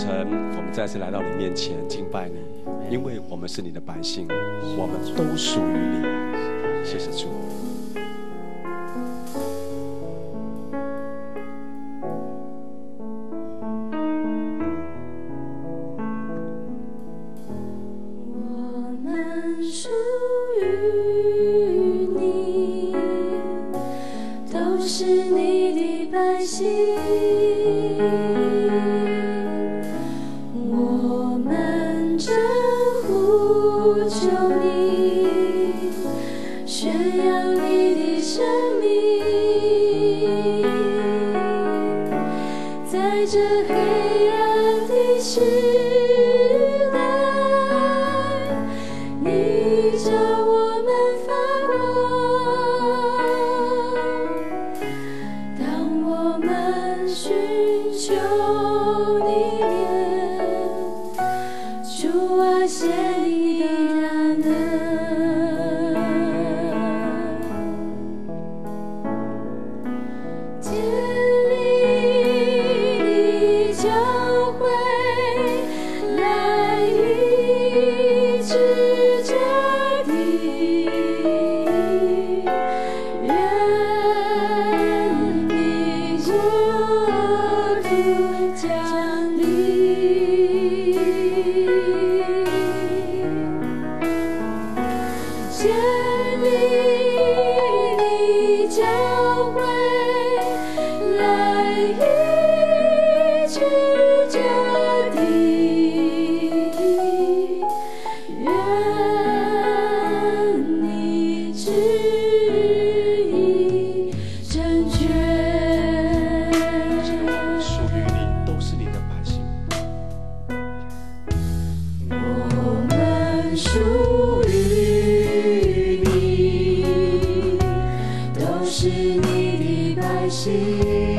晨，我们再次来到你面前敬拜你，因为我们是你的百姓，我们都属于你。谢谢主。我们属于你，都是。away. 心。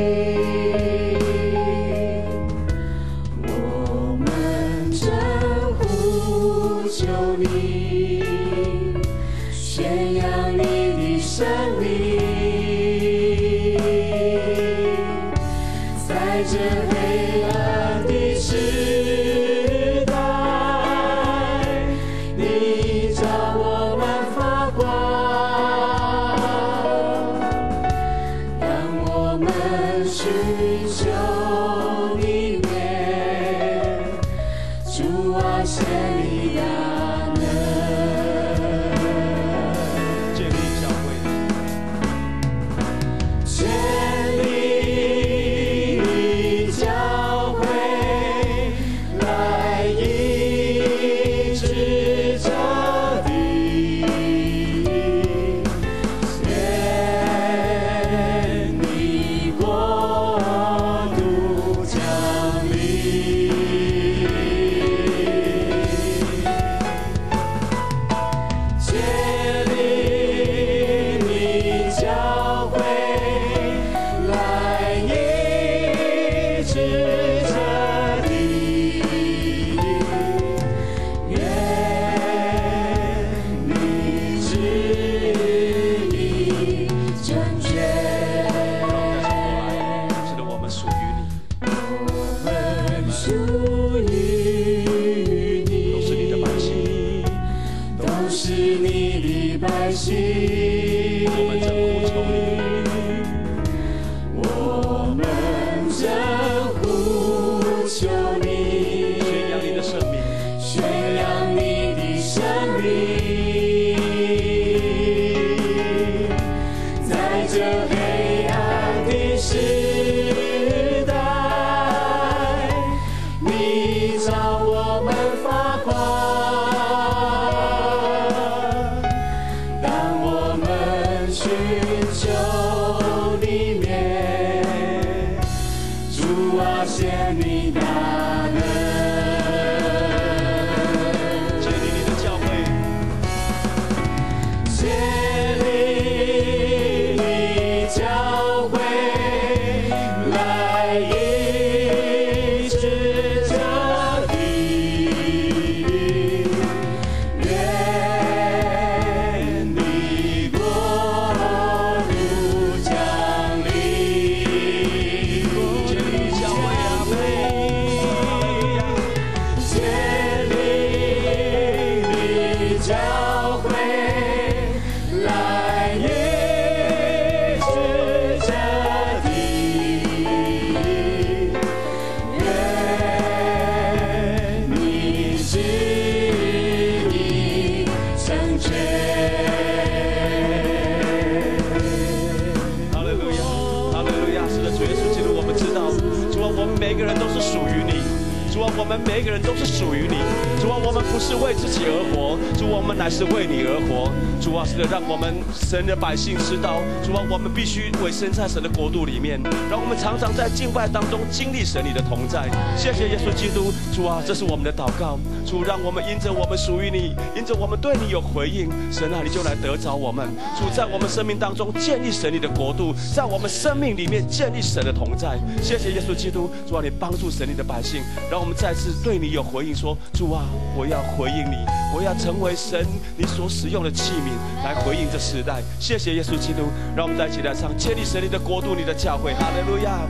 是为自己而活，主，我们乃是为你而活。主啊，是的，让我们神的百姓知道，主啊，我们必须委身在神的国度里面，让我们常常在敬拜当中经历神你的同在。谢谢耶稣基督，主啊，这是我们的祷告。主，让我们因着我们属于你，因着我们对你有回应，神啊，你就来得着我们。主在我们生命当中建立神你的国度，在我们生命里面建立神的同在。谢谢耶稣基督，主啊，你帮助神你的百姓，让我们再次对你有回应，说主啊，我要回应你，我要成为神你所使用的器皿，来回应这时代。谢谢耶稣基督，让我们在一起来唱，千里神灵的国度，你的教会，哈利路亚。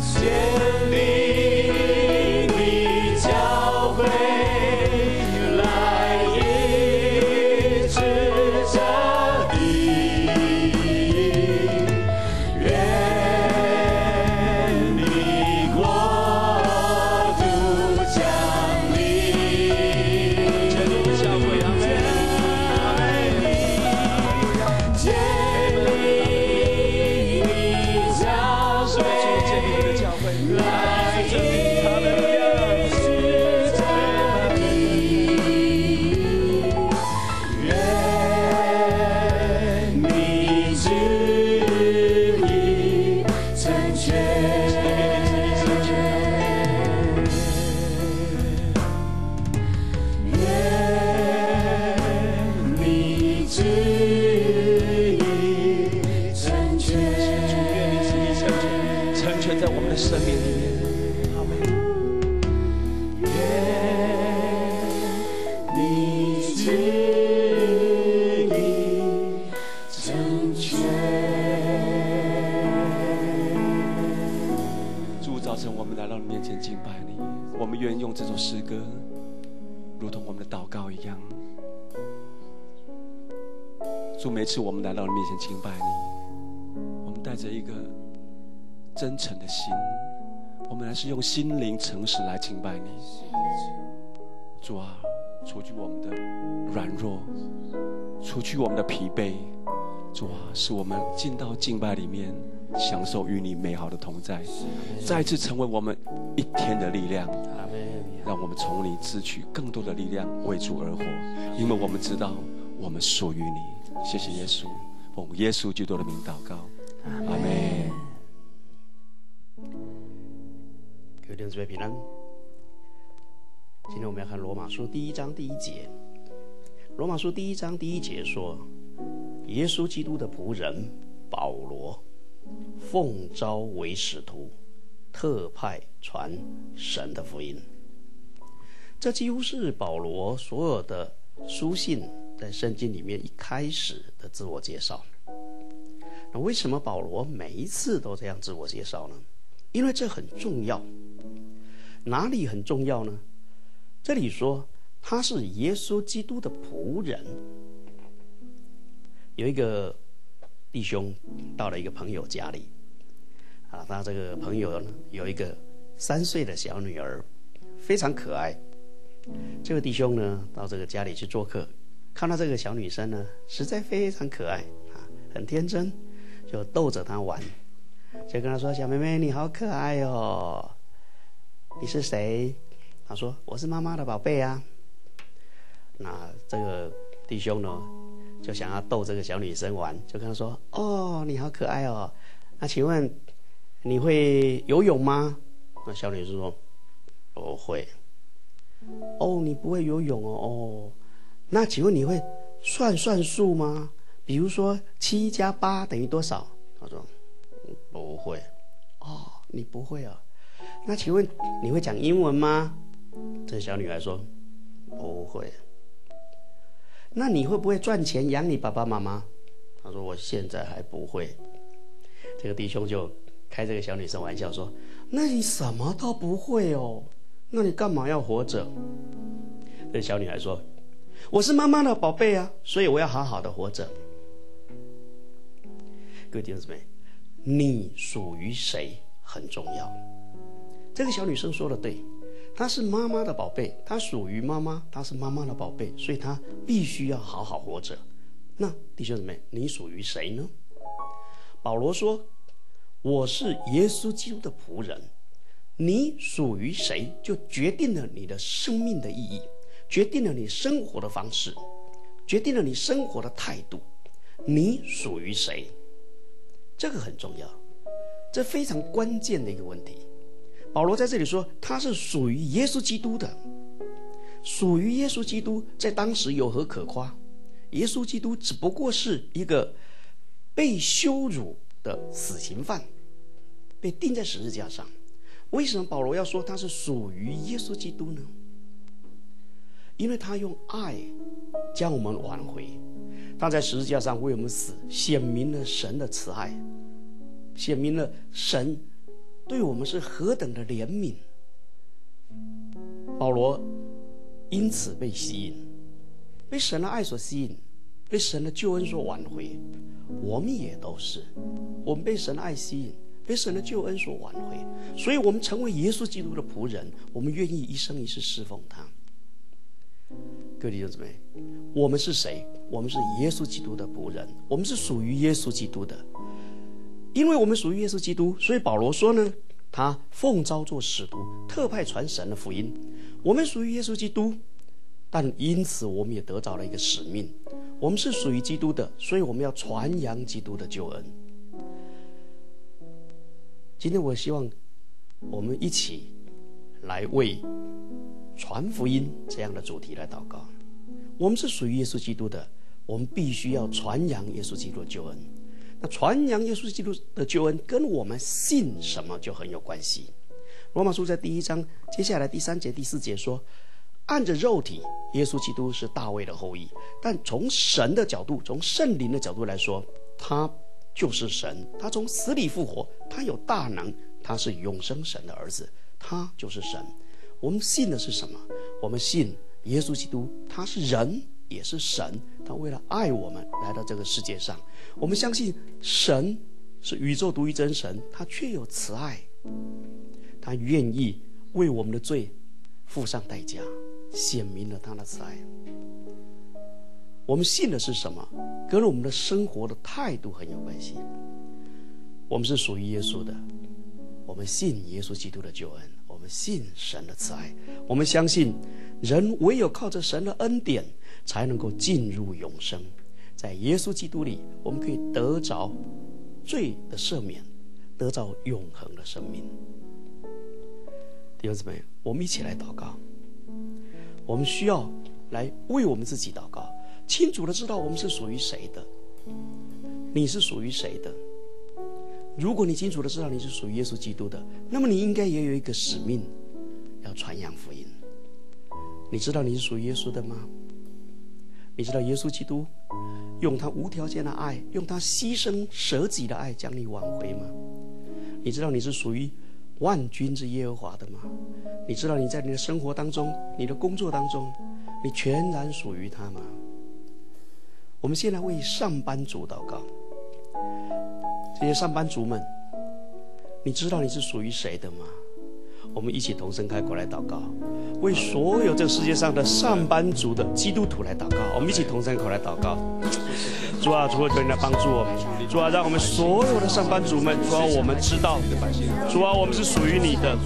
千里你教会，前敬拜你，我们愿意用这首诗歌，如同我们的祷告一样。主，每次我们来到你面前敬拜你，我们带着一个真诚的心，我们还是用心灵诚实来敬拜你。主啊，除去我们的软弱，除去我们的疲惫，主啊，使我们进到敬拜里面，享受与你美好的同在，再次成为我们一天的力量。让我们从你支取更多的力量，为主而活，因为我们知道我们属于你。谢谢耶稣，奉耶稣基督的名祷告，阿门。各位弟兄姊妹平安。今天我们要看罗马书第一章第一节。罗马书第一章第一节说：“耶稣基督的仆人保罗，奉召为使徒，特派传神的福音。”这几乎是保罗所有的书信在圣经里面一开始的自我介绍。那为什么保罗每一次都这样自我介绍呢？因为这很重要。哪里很重要呢？这里说他是耶稣基督的仆人。有一个弟兄到了一个朋友家里，啊，他这个朋友呢有一个三岁的小女儿，非常可爱。这位弟兄呢到这个家里去做客，看到这个小女生呢实在非常可爱啊，很天真，就逗着她玩，就跟她说：“小妹妹你好可爱哦，你是谁？”她说：“我是妈妈的宝贝啊。”那这个弟兄呢就想要逗这个小女生玩，就跟她说：“哦，你好可爱哦，那请问你会游泳吗？”那小女生说：“不会。”哦，你不会游泳哦哦，那请问你会算算数吗？比如说七加八等于多少？他说嗯不会。哦，你不会啊？那请问你会讲英文吗？这小女孩说不会。那你会不会赚钱养你爸爸妈妈？他说我现在还不会。这个弟兄就开这个小女生玩笑说：“那你什么都不会哦？那你干嘛要活着？”这小女孩说：“我是妈妈的宝贝啊，所以我要好好的活着。”各位弟兄姊妹，你属于谁很重要。这个小女生说的对，她是妈妈的宝贝，她属于妈妈，她是妈妈的宝贝，所以她必须要好好活着。那弟兄姊妹，你属于谁呢？保罗说：“我是耶稣基督的仆人。”你属于谁，就决定了你的生命的意义，决定了你生活的方式，决定了你生活的态度。你属于谁？这个很重要，这非常关键的一个问题。保罗在这里说，他是属于耶稣基督的，属于耶稣基督，在当时有何可夸？耶稣基督只不过是一个被羞辱的死刑犯，被钉在十字架上。为什么保罗要说他是属于耶稣基督呢？因为他用爱将我们挽回，他在十字架上为我们死，显明了神的慈爱，显明了神对我们是何等的怜悯。保罗因此被吸引，被神的爱所吸引，被神的救恩所挽回。我们也都是，我们被神的爱吸引。被神的救恩所挽回，所以我们成为耶稣基督的仆人，我们愿意一生一世侍奉他。各位弟兄姊妹，我们是谁？我们是耶稣基督的仆人，我们是属于耶稣基督的。因为我们属于耶稣基督，所以保罗说呢，他奉召做使徒，特派传神的福音。我们属于耶稣基督，但因此我们也得着了一个使命。我们是属于基督的，所以我们要传扬基督的救恩。今天我希望我们一起来为传福音这样的主题来祷告。我们是属于耶稣基督的，我们必须要传扬耶稣基督的救恩。那传扬耶稣基督的救恩跟我们信什么就很有关系。罗马书在第一章接下来第三节、第四节说：按着肉体，耶稣基督是大卫的后裔；但从神的角度，从圣灵的角度来说，他。就是神，他从死里复活，他有大能，他是永生神的儿子，他就是神。我们信的是什么？我们信耶稣基督，他是人也是神，他为了爱我们来到这个世界上。我们相信神是宇宙独一真神，他却有慈爱，他愿意为我们的罪付上代价，显明了他的慈爱。我们信的是什么？跟我们的生活的态度很有关系。我们是属于耶稣的，我们信耶稣基督的救恩，我们信神的慈爱，我们相信人唯有靠着神的恩典，才能够进入永生。在耶稣基督里，我们可以得着罪的赦免，得着永恒的生命。弟兄姊妹，我们一起来祷告。我们需要来为我们自己祷告。清楚的知道我们是属于谁的，你是属于谁的？如果你清楚的知道你是属于耶稣基督的，那么你应该也有一个使命，要传扬福音。你知道你是属于耶稣的吗？你知道耶稣基督用他无条件的爱，用他牺牲舍己的爱将你挽回吗？你知道你是属于万军之耶和华的吗？你知道你在你的生活当中、你的工作当中，你全然属于他吗？我们先来为上班族祷告。这些上班族们，你知道你是属于谁的吗？我们一起同声开口来祷告，为所有这个世界上的上班族的基督徒来祷告。我们一起同声口来祷告。主啊，主啊，求你来帮助我们。主啊，让我们所有的上班族们，主啊，我们知道，主啊，我们是属于你的。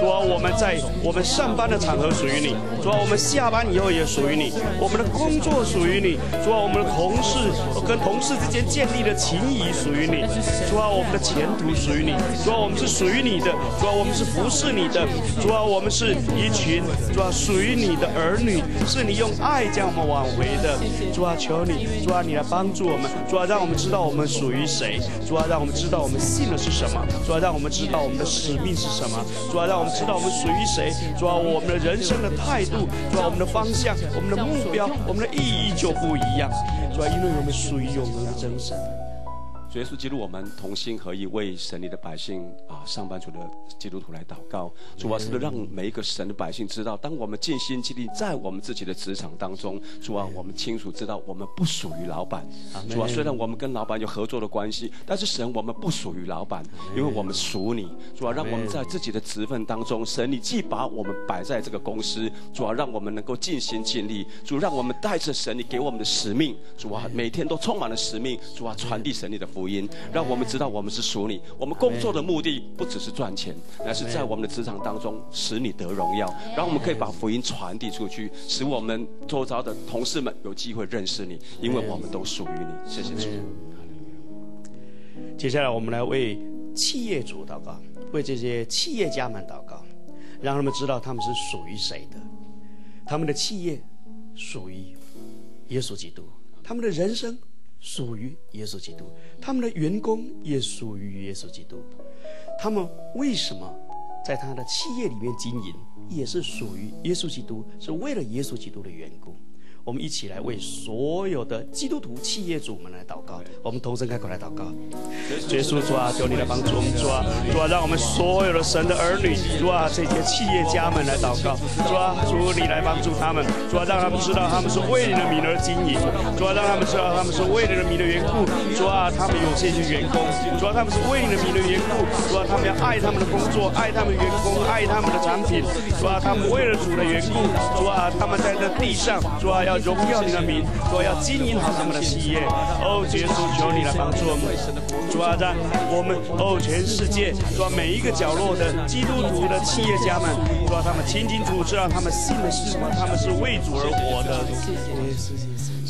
主啊，我们在我们上班的场合属于你。主啊，我们下班以后也属于你。我们的工作属于你。主啊，我们的同事跟同事之间建立的情谊属于你。主啊，我们的前途属于你。主啊，我们是属于你的。主啊，我们是服侍你的。主啊，我们是一群主啊属于你的儿女，是你用爱将我们挽回的。主啊，求你，主啊，你来帮助。助我们，主要让我们知道我们属于谁；主要让我们知道我们信的是什么；主要让我们知道我们的使命是什么；主要让我们知道我们属于谁；主要我们的人生的态度；主要我们的方向、我们的目标、我们的意义就不一样；主要因为我们属于永恒的真神。主耶稣基督，我们同心合意为神里的百姓啊，上班族的基督徒来祷告。主啊，是让每一个神的百姓知道，当我们尽心尽力在我们自己的职场当中，主啊，我们清楚知道我们不属于老板。主啊，虽然我们跟老板有合作的关系，但是神我们不属于老板，因为我们属你。主啊，让我们在自己的职分当中，神你既把我们摆在这个公司，主啊，让我们能够尽心尽力。主，让我们带着神你给我们的使命，主啊，每天都充满了使命。主啊，传递神你的福。福音，让我们知道我们是属你。我们工作的目的不只是赚钱，乃是在我们的职场当中使你得荣耀，让我们可以把福音传递出去，使我们周遭的同事们有机会认识你，因为我们都属于你。谢谢主。接下来我们来为企业主祷告，为这些企业家们祷告，让他们知道他们是属于谁的。他们的企业属于耶稣基督，他们的人生属于耶稣基督，他们的员工也属于耶稣基督。他们为什么在他的企业里面经营，也是属于耶稣基督，是为了耶稣基督的缘故。我们一起来为所有的基督徒企业主们来祷告。我们同声开口来祷告。耶稣主啊，求你来帮助我们主啊，主啊，让我们所有的神的儿女主啊，这些企业家们来祷告。主啊，主你来帮助他们。主啊，让他们知道他们是为你的名而经营。主啊，让他们知道他们是为你的名的缘故。主啊，他们有这些员工。主啊，他们是为你的名的缘故。主啊，他们要爱他们的工作，爱他们员工，爱他们的产品。主啊，他们为了主的缘故。主啊，他们在这地上。主啊。要荣耀你的名，主要经营好他们的企业。哦，耶稣，求你来帮助我们，主要让我们哦，全世界，主要每一个角落的基督徒的企业家们，主要他们清清楚楚知道他们信的是什么，他们是为主而活的。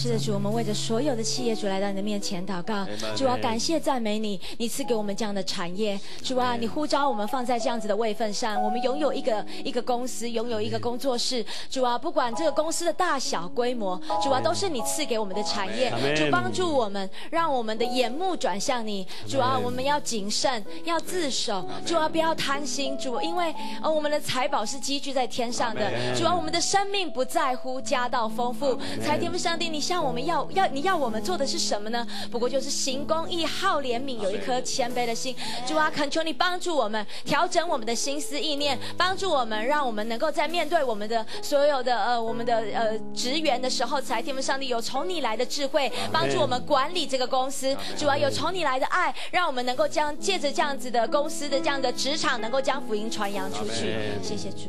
是的，主，我们为着所有的企业主来到你的面前祷告。主啊，感谢赞美你，你赐给我们这样的产业。主啊，你呼召我们放在这样子的位份上，我们拥有一个一个公司，拥有一个工作室。主啊，不管这个公司的大小规模，主啊，都是你赐给我们的产业。主帮助我们，让我们的眼目转向你。主啊，我们要谨慎，要自守。主啊，不要贪心。主，因为呃，我们的财宝是积聚在天上的。主啊，我们的生命不在乎家道丰富，财天父上帝，你。像我们要要你要我们做的是什么呢？不过就是行公义、好怜悯，有一颗谦卑的心。主啊，恳求你帮助我们调整我们的心思意念，帮助我们，让我们能够在面对我们的所有的呃我们的呃职员的时候，才天赋上帝有从你来的智慧，帮助我们管理这个公司。主啊，有从你来的爱，让我们能够将借着这样子的公司的这样的职场，能够将福音传扬出去。谢谢主。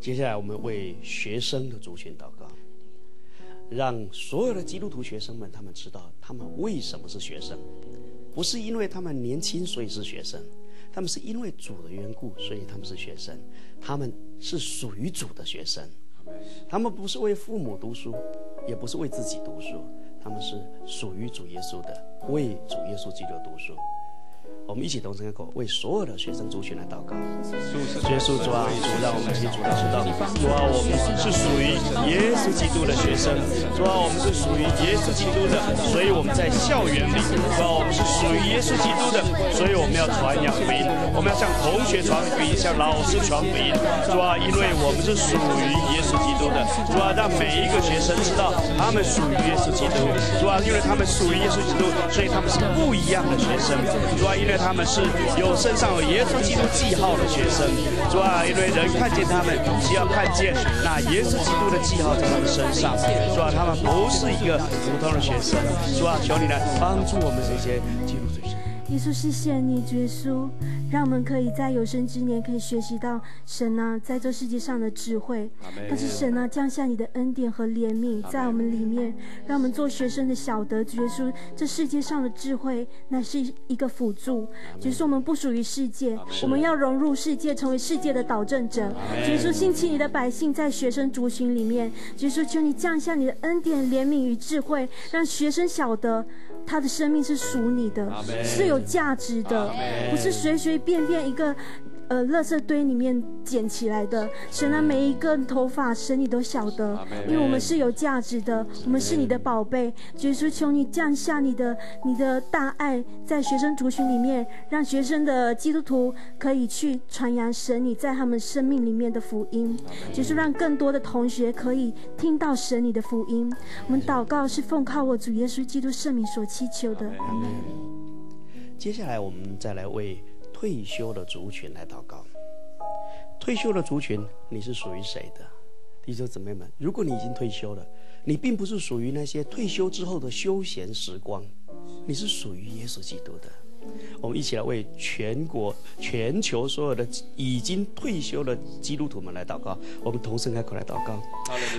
接下来我们为学生的族群祷告。让所有的基督徒学生们，他们知道他们为什么是学生，不是因为他们年轻所以是学生，他们是因为主的缘故，所以他们是学生，他们是属于主的学生，他们不是为父母读书，也不是为自己读书，他们是属于主耶稣的，为主耶稣基督读书。我们一起同声开口，为所有的学生族群来祷告。耶稣主啊，主让我们清楚的知道，主啊，我们是属于耶稣基督的学生。主啊，我们是属于耶稣基督的，所以我们在校园里。主啊，我们是属于耶稣基督的，所以我们要传扬福音。我们要向同学传福音，向老师传福音。主啊，因为我们是属于耶稣基督的。主啊，让每一个学生知道他们属于耶稣基督。主啊，因为他们属于耶稣基督，所以他们是不一样的学生。主啊，因为。为他们是有身上有耶稣基督记号的学生，主啊，因为人看见他们，需要看见那耶稣基督的记号在他们身上，主啊，他们不是一个普通的学生，主啊，求你来帮助我们这些。耶稣，谢谢你，耶稣。让我们可以在有生之年可以学习到神啊，在这世界上的智慧。但是神啊，降下你的恩典和怜悯在我们里面，让我们做学生的晓得，耶稣，这世界上的智慧乃是一个辅助。耶稣我们不属于世界，我们要融入世界，成为世界的导正者。耶稣，兴起你的百姓在学生族群里面。耶稣，求你降下你的恩典、怜悯与智慧，让学生晓得。他的生命是属你的，是有价值的，不是随随便便一个。呃，垃圾堆里面捡起来的，神啊，每一根头发，神你都晓得，因为我们是有价值的，我们是你的宝贝。耶稣，求你降下你的你的大爱，在学生族群里面，让学生的基督徒可以去传扬神你在他们生命里面的福音，就是让更多的同学可以听到神你的福音。我们祷告是奉靠我主耶稣基督圣名所祈求的。阿门。接下来我们再来为。退休的族群来祷告。退休的族群，你是属于谁的？弟兄姊妹们，如果你已经退休了，你并不是属于那些退休之后的休闲时光，你是属于耶稣基督的。我们一起来为全国、全球所有的已经退休的基督徒们来祷告。我们同声开口来祷告。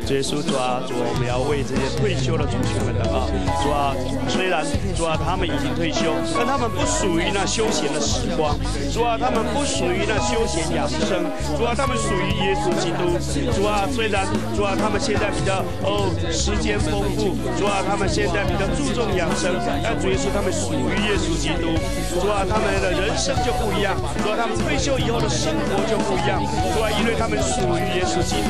主耶稣主啊，主啊，我们要为这些退休的族群们祷告。主啊，虽然主啊他们已经退休，但他们不属于那休闲的时光。主啊，他们不属于那休闲养生。主啊，他们属于耶稣基督。主啊，虽然主啊他们现在比较哦时间丰富。主啊，他们现在比较注重养生，但主耶稣他们属于耶稣基督。主啊，他们的人生就不一样。主啊，他们退休以后的生活就不一样。主啊，因为他们属于耶稣基督。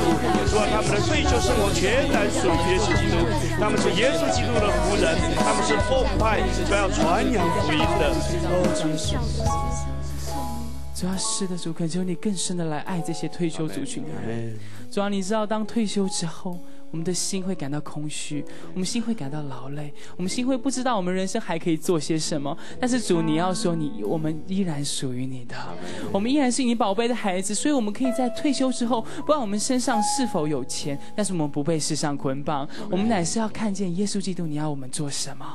主啊，他们的退休生活全然属于耶稣基督。他们是耶稣基督的仆人，他们是奉派都要传扬福音的。主要是的，主恳求你更深的来爱这些退休族群的人。主要你知道，当退休之后。我们的心会感到空虚，我们心会感到劳累，我们心会不知道我们人生还可以做些什么。但是主，你要说你，我们依然属于你的，我们依然是你宝贝的孩子，所以我们可以在退休之后，不管我们身上是否有钱，但是我们不被世上捆绑，我们乃是要看见耶稣基督，你要我们做什么？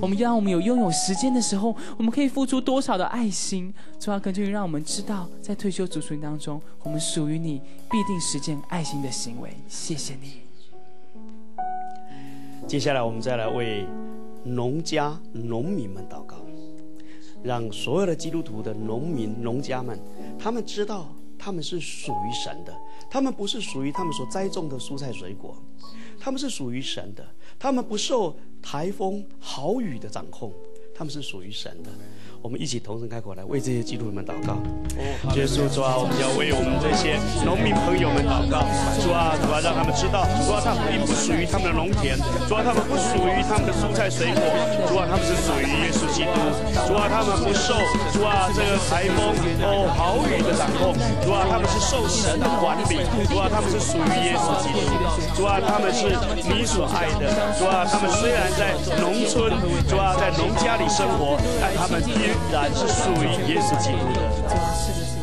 我们要我们有拥有时间的时候，我们可以付出多少的爱心？主要根据让我们知道，在退休族群当中，我们属于你，必定实践爱心的行为。谢谢你。接下来，我们再来为农家农民们祷告，让所有的基督徒的农民农家们，他们知道他们是属于神的，他们不是属于他们所栽种的蔬菜水果，他们是属于神的，他们不受台风豪雨的掌控，他们是属于神的。我们一起同声开口来为这些基督徒们祷告。耶稣主啊，我们要为我们这些农民朋友们祷告。主啊，主啊，让他们知道，主啊，他们并不属于他们的农田，主啊，他们不属于他们的蔬菜水果，主啊，他们是属于耶稣基督。主啊，他们不受主啊这个台风哦豪雨的掌控，主啊，他们是受神的管理，主啊，他们是属于耶稣基督。主啊，他们是你所爱的。主啊，他们虽然在农村，主啊，在农家里生活，但他们也。然是属于耶稣基督的。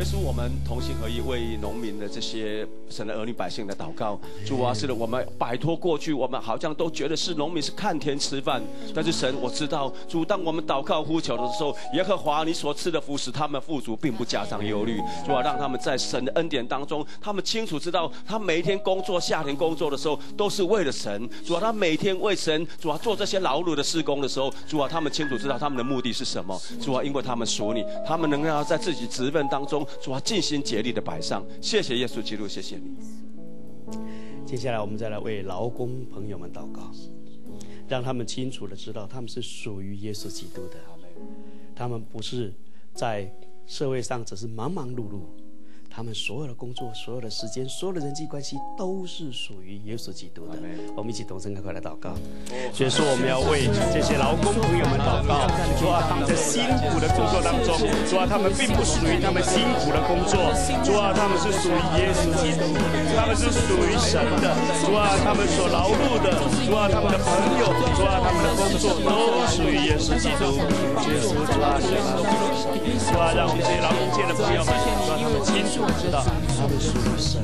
耶稣，我们同心合意为农民的这些神的儿女百姓的祷告。主啊，是的，我们摆脱过去，我们好像都觉得是农民是看天吃饭。但是神，我知道，主，当我们祷告呼求的时候，耶和华你所赐的福使他们富足，并不加上忧虑。主啊，让他们在神的恩典当中，他们清楚知道，他每一天工作、夏天工作的时候，都是为了神。主啊，他每天为神，主啊，做这些劳碌的施工的时候，主啊，他们清楚知道他们的目的是什么。主啊，因为他们属你，他们能够在自己职分当中。主啊，尽心竭力的摆上，谢谢耶稣基督，谢谢你。接下来我们再来为劳工朋友们祷告，让他们清楚的知道他们是属于耶稣基督的，他们不是在社会上只是忙忙碌碌。他们所有的工作、所有的时间、所有的人际关系，都是属于耶稣基督的。我们一起同声开口来祷告。所以说，我们要为这些劳工朋友们祷告。主啊，他们在辛苦的工作当中，主啊，他们并不属于他们辛苦的工作。主啊，他们是属于耶稣基督，他们是属于神的。主啊，他们所劳碌的，主啊，他们的朋友，主啊，他们的工作都属于耶稣基督。耶稣主啊，主啊，让我们这些劳工界的朋友们，主啊，他们清楚。我知道他们属神。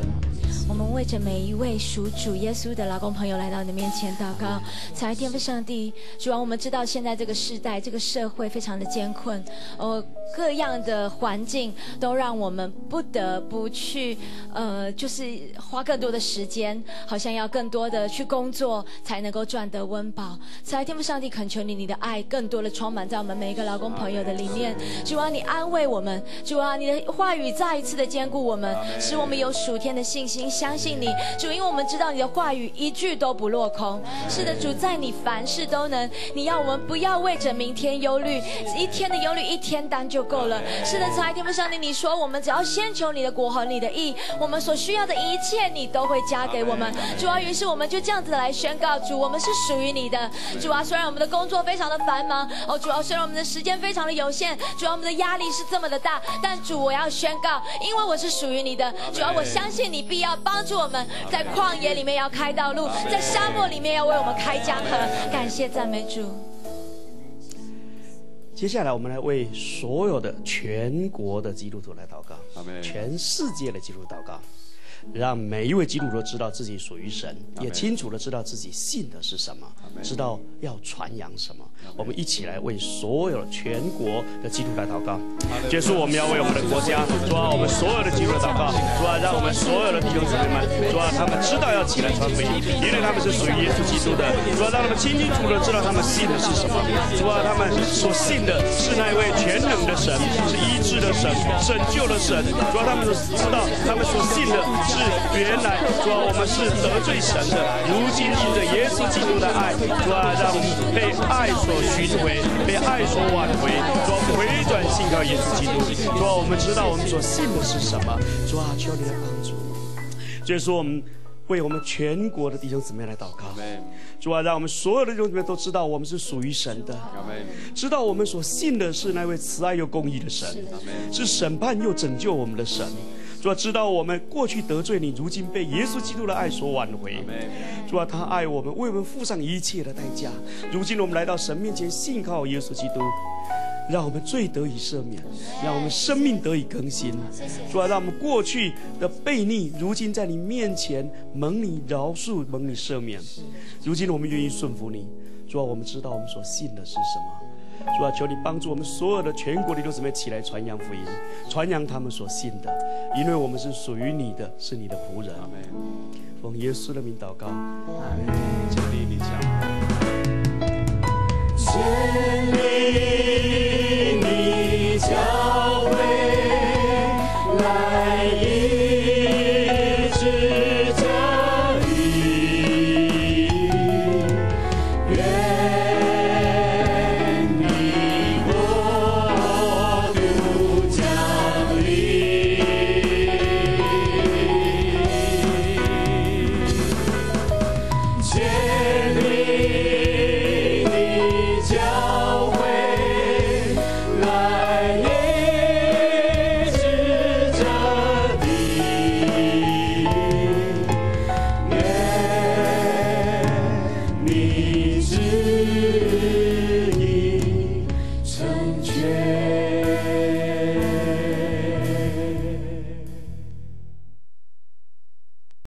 我们为着每一位属主耶稣的老公朋友来到你的面前祷告，才天父上帝，主啊，我们知道现在这个时代、这个社会非常的艰困，哦，各样的环境都让我们不得不去，呃，就是花更多的时间，好像要更多的去工作，才能够赚得温饱。才天父上帝，恳求你，你的爱更多的充满在我们每一个劳工朋友的里面。主啊，你安慰我们，主啊，你的话语再一次的兼顾我们，使我们有属天的信心。相信你，主，因为我们知道你的话语一句都不落空。是的，主，在你凡事都能。你要我们不要为着明天忧虑，一天的忧虑一天担就够了。是的，在天父上帝，你说我们只要先求你的国和你的意，我们所需要的一切你都会加给我们。主啊，于是我们就这样子来宣告：主，我们是属于你的。主啊，虽然我们的工作非常的繁忙，哦，主啊，虽然我们的时间非常的有限，主啊，我们的压力是这么的大，但主，我要宣告，因为我是属于你的。主啊，我相信你必要。帮助我们在旷野里面要开道路，在沙漠里面要为我们开江河。感谢赞美主。接下来，我们来为所有的全国的基督徒来祷告，全世界的基督徒祷告，让每一位基督徒知道自己属于神，也清楚的知道自己信的是什么，知道要传扬什么。我们一起来为所有全国的基督来祷告。结束，我们要为我们的国家，主啊，我们所有的基督祷告，主啊，让我们所有的弟兄姊妹们，主啊，他们知道要起来传福音，因为他们是属于耶稣基督的。主啊，让他们清清楚楚的知道他们信的是什么。主啊，他们所信的是那一位全能的神，是医治的神，拯救的神。主啊，他们知道他们所信的是原来，主啊，我们是得罪神的，如今因着耶稣基督的爱，主啊，让我们被爱所。寻回，被爱所挽回，主啊，回转信靠耶稣基督。主啊，我们知道我们所信的是什么。主啊，求你的帮助。就是说，我们为我们全国的弟兄姊妹来祷告。主啊，让我们所有的弟兄姊妹都知道我们是属于神的。知道我们所信的是那位慈爱又公义的神，是审判又拯救我们的神。主啊，知道我们过去得罪你，如今被耶稣基督的爱所挽回。主啊，他爱我们，为我们付上一切的代价。如今我们来到神面前，信靠耶稣基督，让我们罪得以赦免，让我们生命得以更新。主啊，让我们过去的悖逆，如今在你面前蒙你饶恕，蒙你赦免。如今我们愿意顺服你。主啊，我们知道我们所信的是什么。主啊，求你帮助我们所有的全国的弟兄姊妹起来传扬福音，传扬他们所信的，因为我们是属于你的，是你的仆人。奉耶稣的名祷告，阿门。建立你教